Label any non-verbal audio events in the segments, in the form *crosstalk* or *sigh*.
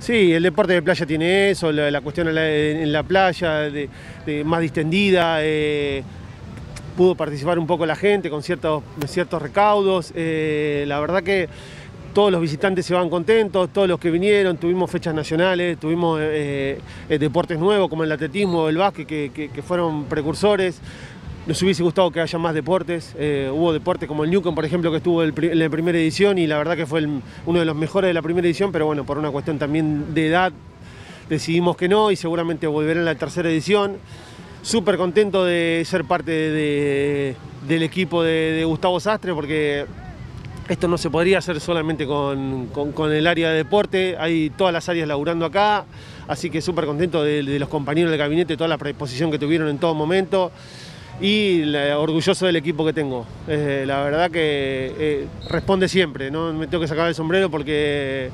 Sí, el deporte de playa tiene eso, la, cuestión en la, playa, más distendida. eh, pudo participar un poco la gente con ciertos, ciertos recaudos. eh, la verdad que todos los visitantes se van contentos, todos los que vinieron, tuvimos fechas nacionales, tuvimos eh, deportes nuevos como el atletismo, el básquet, que, que- que fueron precursores. Nos hubiese gustado que haya más deportes. eh, hubo deportes como el Newcomb, por ejemplo, que estuvo en la primera edición y la verdad que fue uno de los mejores de la primera edición, pero bueno, por una cuestión también de edad decidimos que no y seguramente volverá en la tercera edición. Súper contento de ser parte de- del equipo de, Gustavo Sastre porque esto no se podría hacer solamente con, el área de deporte, hay todas las áreas laburando acá, así que súper contento de, de los compañeros del gabinete, toda la predisposición que tuvieron en todo momento y orgulloso del equipo que tengo. Eh, la verdad que eh, responde siempre, no me tengo que sacar el sombrero porque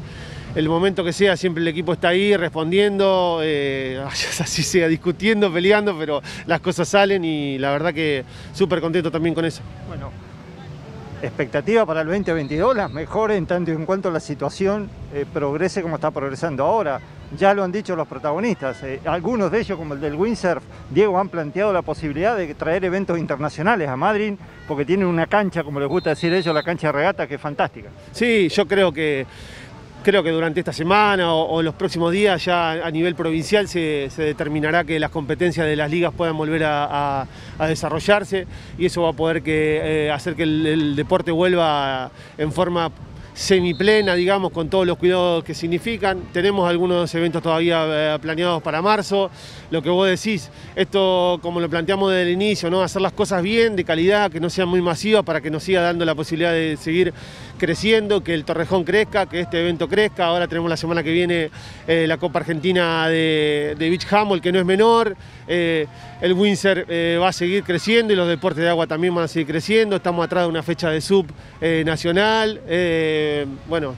el momento que sea siempre el equipo está ahí respondiendo, eh, *laughs* así sea discutiendo, peleando, pero las cosas salen y la verdad que súper contento también con eso. Bueno, expectativa para el 2022, las mejores en tanto y en cuanto la situación eh, progrese como está progresando ahora. Ya lo han dicho los protagonistas, eh, algunos de ellos, como el del windsurf, Diego, han planteado la posibilidad de traer eventos internacionales a Madrid, porque tienen una cancha, como les gusta decir ellos, la cancha de regata, que es fantástica. Sí, yo creo que creo que durante esta semana o, los próximos días ya a nivel provincial se, determinará que las competencias de las ligas puedan volver a, desarrollarse y eso va a poder eh, hacer que el deporte vuelva en forma semiplena, digamos, con todos los cuidados que significan. Tenemos algunos eventos todavía eh, planeados para marzo. Lo que vos decís, esto como lo planteamos desde el inicio, ¿no? hacer las cosas bien, de calidad, que no sean muy masivas para que nos siga dando la posibilidad de seguir creciendo, que el Torrejón crezca, que este evento crezca. Ahora tenemos la semana que viene eh, la Copa Argentina de, Beach Handball, que no es menor. Eh, el Windsor va a seguir creciendo y los deportes de agua también van a seguir creciendo. Estamos atrás de una fecha de sub nacional. Bueno,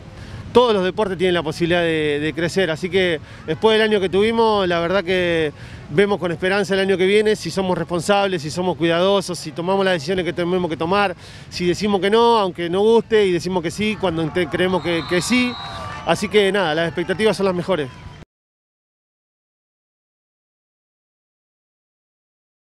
todos los deportes tienen la posibilidad de, crecer. Así que después del año que tuvimos, la verdad que vemos con esperanza el año que viene, si somos responsables, si somos cuidadosos, si tomamos las decisiones que tenemos que tomar, si decimos que no, aunque no guste, y decimos que sí cuando creemos que, que sí. Así que nada, las expectativas son las mejores.